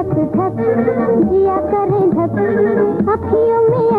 धक धक किया करें धक अखियों में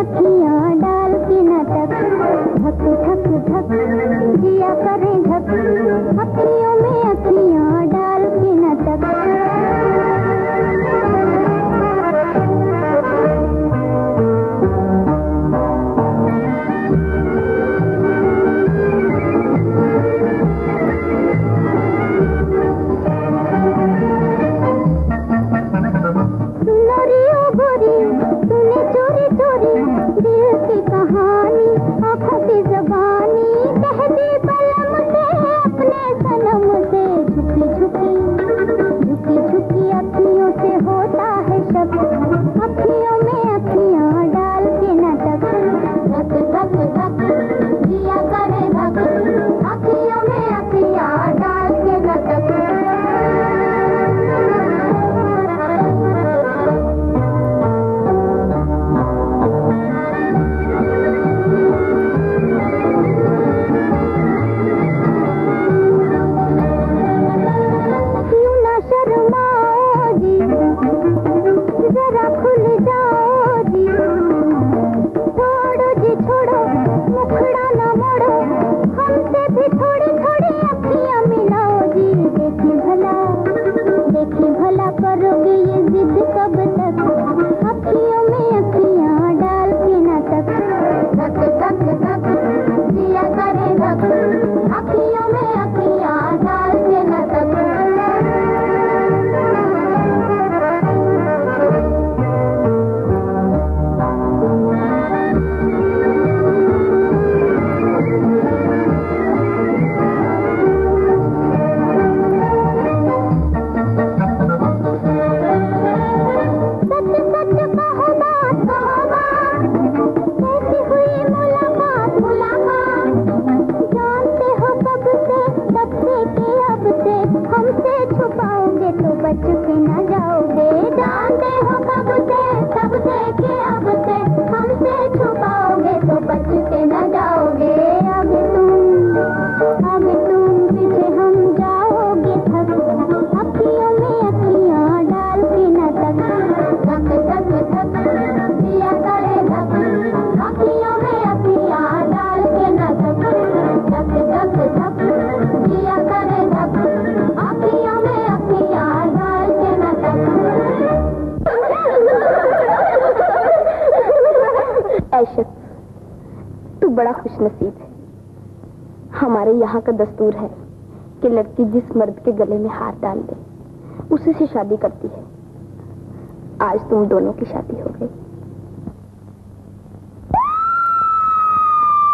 बड़ा खुश नसीब है। हमारे यहाँ का दस्तूर है कि लड़की जिस मर्द के गले में हार डाल दे, उसी से शादी करती है। आज तुम दोनों की शादी हो गई।